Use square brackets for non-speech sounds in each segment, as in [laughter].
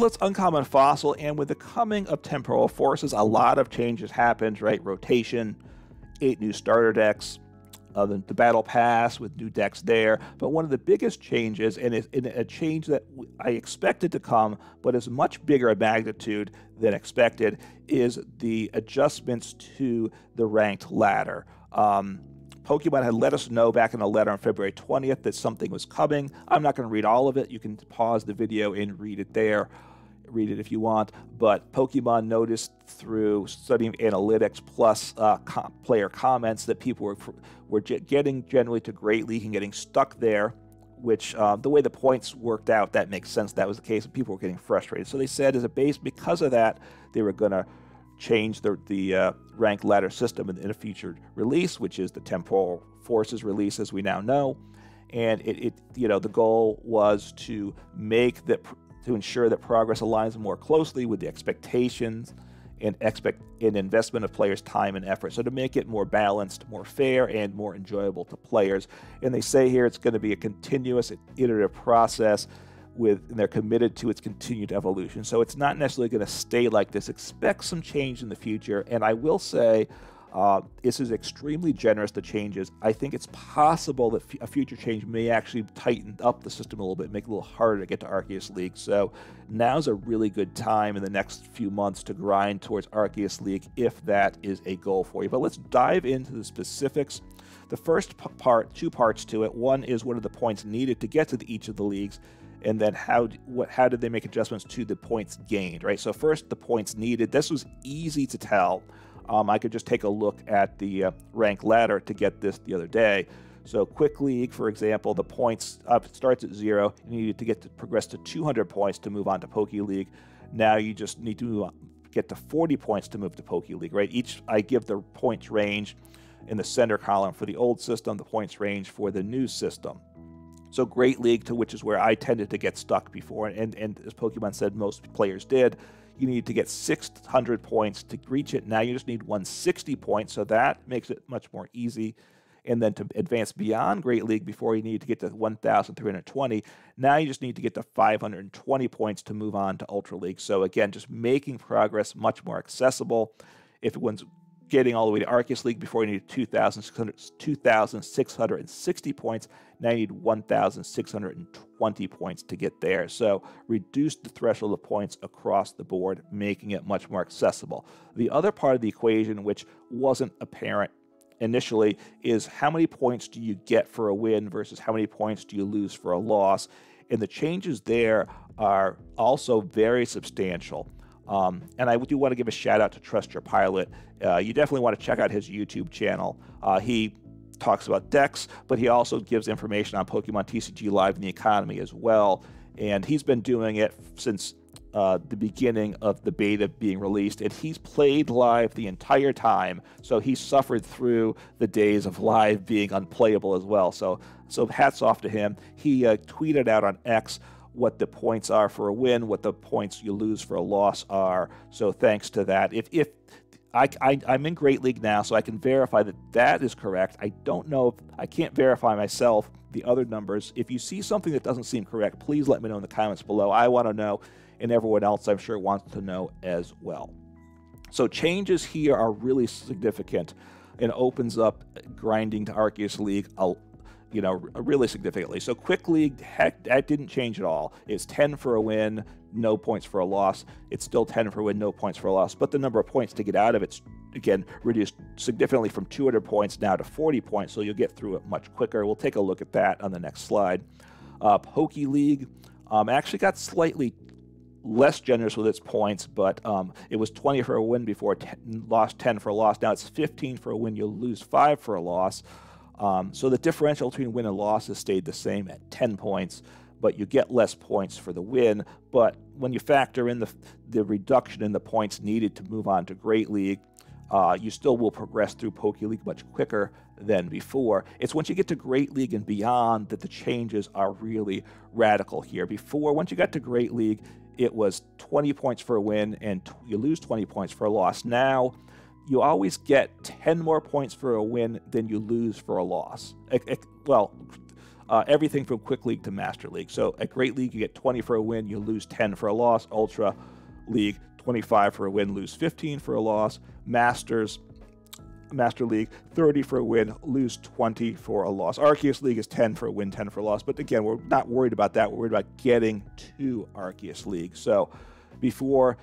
let's uncommon fossil, and with the coming of temporal forces, a lot of changes happened, right? Rotation, eight new starter decks, uh, the, the, battle pass with new decks there. But one of the biggest changes, and it's a change that I expected to come, but is much bigger a magnitude than expected, is the adjustments to the ranked ladder. Um, Pokemon had let us know back in a letter on February 20th that something was coming. I'm not going to read all of it. You can pause the video and read it there read it if you want. But Pokemon noticed through studying analytics plus uh, player comments that people were were getting generally to Great League and getting stuck there. Which uh, the way the points worked out, that makes sense. That was the case. People were getting frustrated. So they said, as a base, because of that, they were going to change the the uh, ranked ladder system in, in, a future release, which is the Temporal Forces release, as we now know. And it, it you know, the goal was to make the to ensure that progress aligns more closely with the expectations and expect an investment of players' time and effort. So to make it more balanced, more fair, and more enjoyable to players. And they say here it's going to be a continuous, iterative process with and they're committed to its continued evolution. So it's not necessarily going to stay like this. Expect some change in the future. And I will say uh, this is extremely generous, the changes. I think it's possible that a future change may actually tighten up the system a little bit, make it a little harder to get to Arceus League. So now's a really good time in the next few months to grind towards Arceus League if that is a goal for you. But let's dive into the specifics. The first part, two parts to it. One is what are the points needed to get to the, each of the leagues and then how what how did they make adjustments to the points gained right so first the points needed this was easy to tell um, I could just take a look at the uh, rank ladder to get this the other day. So Quick League, for example, the points up starts at zero. You needed to get to progress to 200 points to move on to Poke League. Now you just need to get to 40 points to move to Poke League, right? Each I give the points range in the center column for the old system, the points range for the new system. So Great League, to which is where I tended to get stuck before, and, and as Pokemon said, most players did you need to get 600 points to reach it. Now you just need 160 points, so that makes it much more easy. And then to advance beyond Great League before you need to get to 1,320, now you just need to get to 520 points to move on to Ultra League. So again, just making progress much more accessible. If one's getting all the way to Arceus League before you need 2,660 points. Now you need 1,620 points to get there. So reduce the threshold of points across the board, making it much more accessible. The other part of the equation, which wasn't apparent initially, is how many points do you get for a win versus how many points do you lose for a loss? And the changes there are also very substantial. Um, and I do want to give a shout out to Trust Your Pilot. Uh, you definitely want to check out his YouTube channel. Uh, he talks about decks, but he also gives information on Pokemon TCG Live and the economy as well. And he's been doing it since uh, the beginning of the beta being released, and he's played live the entire time. So he suffered through the days of live being unplayable as well. So, so hats off to him. He uh, tweeted out on X what the points are for a win, what the points you lose for a loss are. So thanks to that, if if I, I am in Great League now, so I can verify that that is correct. I don't know if I can't verify myself the other numbers. If you see something that doesn't seem correct, please let me know in the comments below. I want to know, and everyone else I'm sure wants to know as well. So changes here are really significant and opens up grinding to Arceus League a, you know, really significantly. So Quick League, heck, that didn't change at all. It's 10 for a win, no points for a loss. It's still 10 for a win, no points for a loss. But the number of points to get out of it's, again, reduced significantly from 200 points now to 40 points, so you'll get through it much quicker. We'll take a look at that on the next slide. Uh, Poke League um, actually got slightly less generous with its points, but um, it was 20 for a win before, lost 10 for a loss. Now it's 15 for a win, you'll lose 5 for a loss. Um, so the differential between win and loss has stayed the same at 10 points, but you get less points for the win. But when you factor in the, the reduction in the points needed to move on to Great League, uh, you still will progress through Poke League much quicker than before. It's once you get to Great League and beyond that the changes are really radical here. Before, once you got to Great League, it was 20 points for a win and you lose 20 points for a loss. Now, you always get 10 more points for a win than you lose for a loss. Well, uh, everything from Quick League to Master League. So at Great League, you get 20 for a win, you lose 10 for a loss. Ultra League, 25 for a win, lose 15 for a loss. Masters, Master League, 30 for a win, lose 20 for a loss. Arceus League is 10 for a win, 10 for a loss. But again, we're not worried about that. We're worried about getting to Arceus League. So before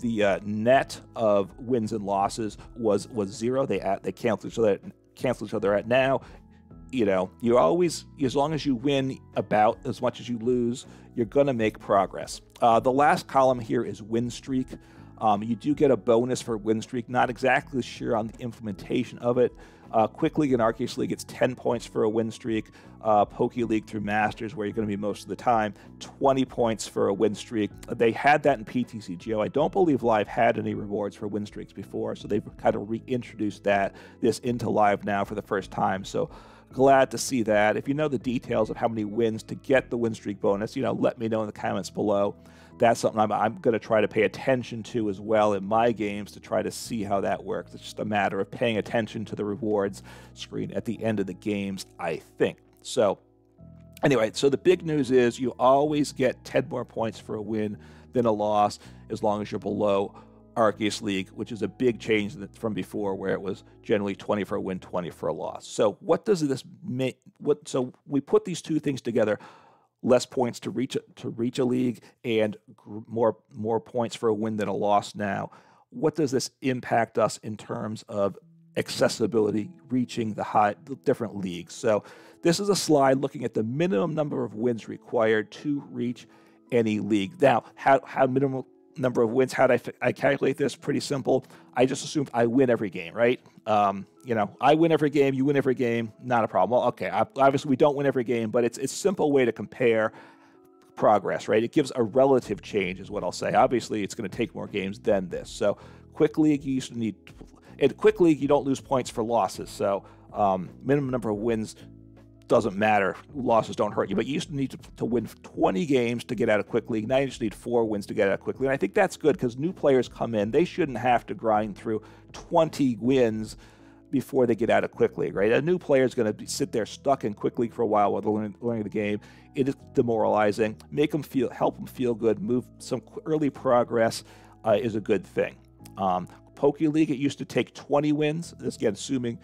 the uh, net of wins and losses was was zero. They at, they cancel each other cancel each other at now. You know, you always as long as you win about as much as you lose, you're gonna make progress. Uh, the last column here is win streak. Um, you do get a bonus for win streak. Not exactly sure on the implementation of it. Uh, Quick League and Arceus League, it's 10 points for a win streak. Uh, League through Masters, where you're going to be most of the time, 20 points for a win streak. They had that in PTCGO. I don't believe Live had any rewards for win streaks before, so they've kind of reintroduced that this into Live now for the first time. So glad to see that. If you know the details of how many wins to get the win streak bonus, you know, let me know in the comments below that's something I'm, I'm going to try to pay attention to as well in my games to try to see how that works. It's just a matter of paying attention to the rewards screen at the end of the games, I think. So, anyway, so the big news is you always get 10 more points for a win than a loss as long as you're below Arceus League, which is a big change from before, where it was generally 20 for a win, 20 for a loss. So, what does this mean? What so we put these two things together less points to reach to reach a league and more more points for a win than a loss now. What does this impact us in terms of accessibility reaching the high the different leagues? So this is a slide looking at the minimum number of wins required to reach any league. Now, how how minimum number of wins. How did I, I calculate this? Pretty simple. I just assumed I win every game, right? Um, you know, I win every game, you win every game, not a problem. Well, okay, obviously we don't win every game, but it's it's a simple way to compare progress, right? It gives a relative change, is what I'll say. Obviously, it's going to take more games than this. So, quick league, you used to need. In quick league, you don't lose points for losses. So, um, minimum number of wins doesn't matter. Losses don't hurt you. But you used to need to, to, win 20 games to get out of quick league. Now you just need four wins to get out of quick league. And I think that's good because new players come in. They shouldn't have to grind through 20 wins before they get out of quick league, right? A new player is going to sit there stuck in quick league for a while while they're learning, learning the game. It is demoralizing. Make them feel, help them feel good. Move some early progress uh, is a good thing. Um, Poke League, it used to take 20 wins. This again, assuming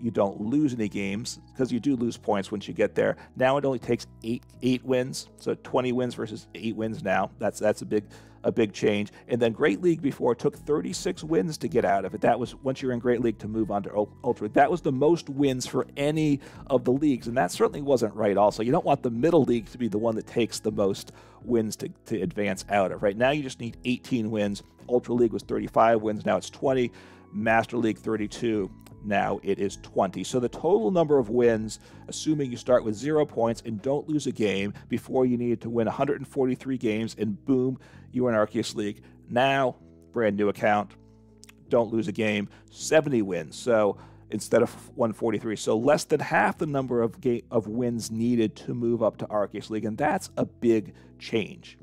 you don't lose any games because you do lose points once you get there. Now it only takes eight eight wins, so 20 wins versus eight wins now. That's that's a big a big change. And then Great League before took 36 wins to get out of it. That was once you're in Great League to move on to Ultra. That was the most wins for any of the leagues, and that certainly wasn't right. Also, you don't want the middle league to be the one that takes the most wins to, to advance out of. Right now, you just need 18 wins. Ultra League was 35 wins. Now it's 20. Master League 32 now it is 20. So the total number of wins, assuming you start with zero points and don't lose a game before you needed to win 143 games, and boom, you're in Arceus League. Now, brand new account, don't lose a game, 70 wins. So instead of 143. So less than half the number of of wins needed to move up to Arceus League, and that's a big change.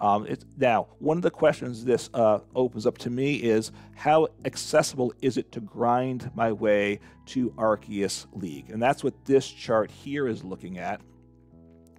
Um, now, one of the questions this uh, opens up to me is how accessible is it to grind my way to Arceus League? And that's what this chart here is looking at.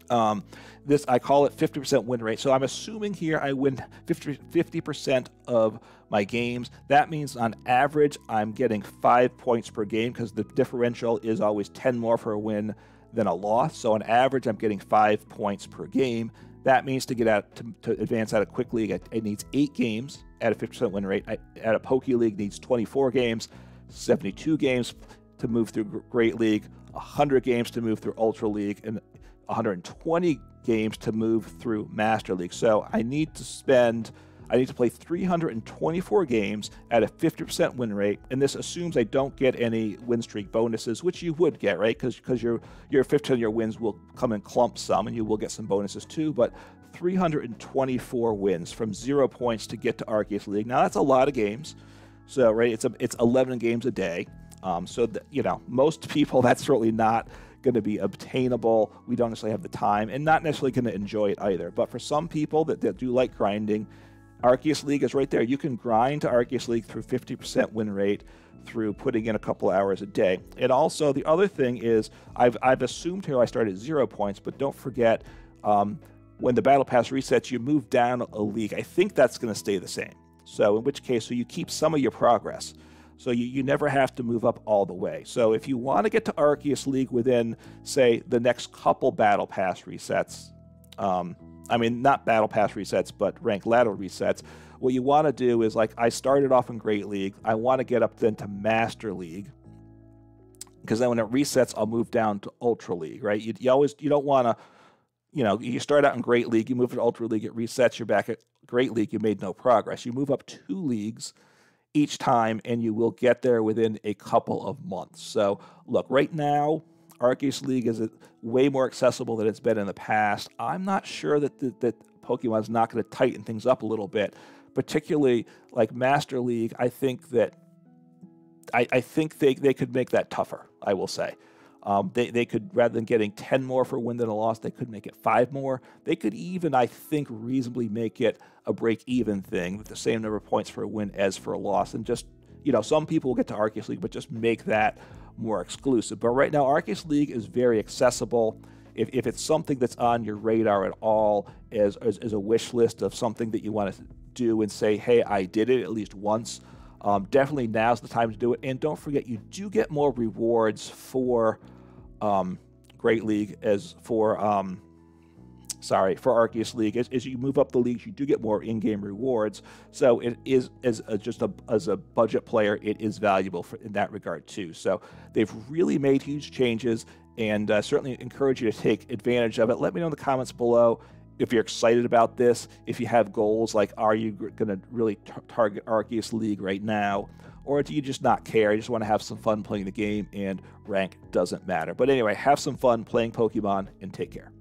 Um, this I call it 50% win rate. So I'm assuming here I win 50, percent of my games. That means on average I'm getting five points per game because the differential is always 10 more for a win than a loss. So on average I'm getting five points per game. That means to get out to, to advance out of quick league, it, needs eight games at a 50% win rate. At a Poke League, needs 24 games, 72 games to move through Great League, 100 games to move through Ultra League, and 120 games to move through Master League. So I need to spend I need to play 324 games at a 50% win rate, and this assumes I don't get any win streak bonuses, which you would get, right? Because because your your 15 your wins will come in clump some, and you will get some bonuses too. But 324 wins from zero points to get to Arceus League. Now that's a lot of games. So right, it's a, it's 11 games a day. Um, so you know most people [laughs] that's certainly not going to be obtainable. We don't necessarily have the time, and not necessarily going to enjoy it either. But for some people that, that do like grinding, Arceus League is right there. You can grind to Arceus League through 50% win rate through putting in a couple hours a day. And also, the other thing is, I've, I've assumed here I started at zero points, but don't forget um, when the battle pass resets, you move down a league. I think that's going to stay the same. So, in which case, so you keep some of your progress. So you, you never have to move up all the way. So if you want to get to Arceus League within, say, the next couple Battle Pass resets, um, I mean, not Battle Pass resets, but rank ladder resets, what you want to do is like, I started off in Great League. I want to get up then to Master League. Because then when it resets, I'll move down to Ultra League, right? You, you always, you don't want to, you know, you start out in Great League, you move to Ultra League, it resets, you're back at Great League, you made no progress. You move up two leagues, each time, and you will get there within a couple of months. So, look, right now, Arceus League is way more accessible than it's been in the past. I'm not sure that the, that Pokemon's not going to tighten things up a little bit, particularly like Master League. I think that I, I think they, they could make that tougher. I will say. Um, they, they could, rather than getting 10 more for a win than a loss, they could make it five more. They could even, I think, reasonably make it a break even thing with the same number of points for a win as for a loss. And just, you know, some people will get to Arceus League, but just make that more exclusive. But right now, Arceus League is very accessible. If, if it's something that's on your radar at all as, as, as a wish list of something that you want to do and say, hey, I did it at least once, um, definitely now's the time to do it. And don't forget, you do get more rewards for um, Great League as for um, sorry for Arceus League. As, as, you move up the leagues, you do get more in-game rewards. So it is as a, just a, as a budget player, it is valuable for, in that regard too. So they've really made huge changes, and uh, certainly encourage you to take advantage of it. Let me know in the comments below if you're excited about this, if you have goals like are you going to really target Arceus League right now, or do you just not care? You just want to have some fun playing the game and rank doesn't matter. But anyway, have some fun playing Pokemon and take care.